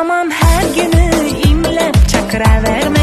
Yaşamam her günü imle çakra verme.